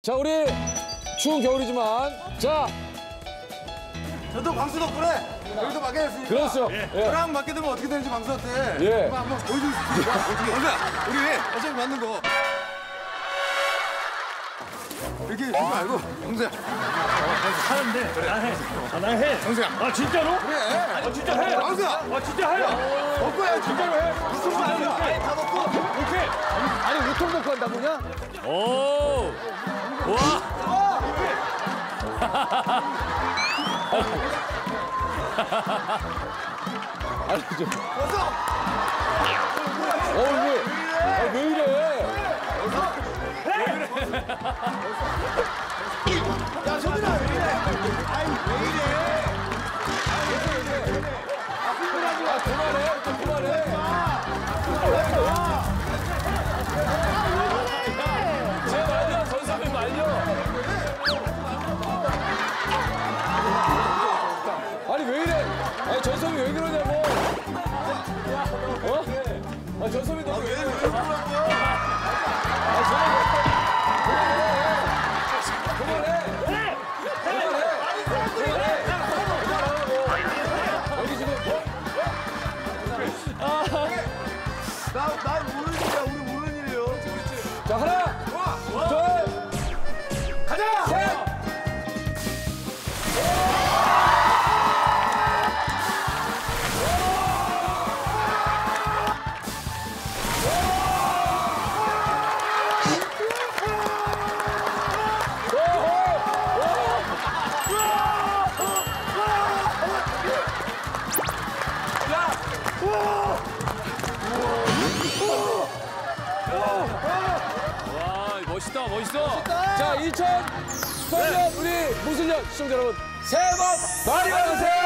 자, 우리 추운 겨울이지만 자, 저도 방수 덕분에 여기서 맡게 됐으니까. 그렇죠. 예. 저랑 맡게 되면 어떻게 되는지 방수 한테 예. 한번 한번 보여주고 싶습니다. 어떻게? 방수야, 우리 어차피 맞는 거. 이렇게 하지 말고 방수야. 하는데 나 해. 아, 나 해. 방수야. 아 진짜로? 그래. 아 진짜 해. 방수야. 아 진짜 해. 먹고 해. 진짜로 해. 무슨 말이야? 아니 다 먹고. 오케이. 아니, 우통 먹고 한다고냐? 오. 와. 아니, 저. 어, 왜? 아, 왜 이래? 왜 그러냐고. 어? 아, 전선이 너무 왜 이래? 아, 전선이 그만해. 그만해. 그만해. 그만하라고. 여기 지금 뭐? 나, 난 모르는 일이야. 우리 모르는 일이에요. 자, 하나, 와 멋있다 멋있어. 자, 2018년 우리 무술년 시청자 여러분, 새해 복 많이 받으세요!